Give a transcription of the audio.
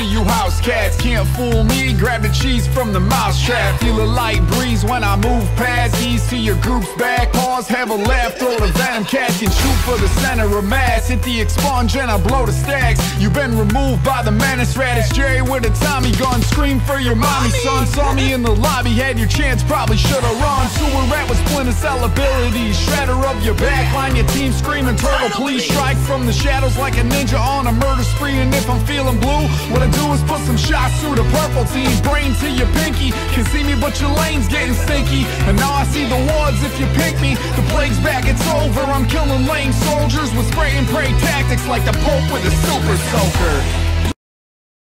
to you house cats. Can't fool me, grab the cheese from the mousetrap. Feel a light breeze when I move past. Ease to your group's back. Pause, have a laugh, throw the venom cask. Can shoot for the center of mass. Hit the expunge and I blow the stacks. You've been removed by the menace rat. It's Jerry with a Tommy gun. Scream for your mommy, son. Saw me in the lobby, had your chance, probably should've run. Sewer abilities. Shredder of your backline, your team screaming turtle, please strike from the shadows like a ninja on a murder spree. And if I'm feeling blue, what I do is put some shots through the purple team. Brain to your pinky, can see me, but your lane's getting stinky. And now I see the wards if you pink me. The plague's back, it's over. I'm killing lame soldiers with spray and pray tactics like the Pope with a super soaker.